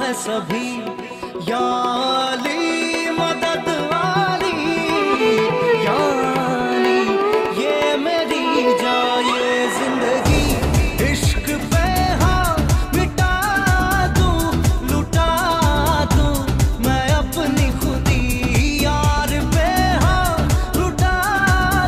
है सभी या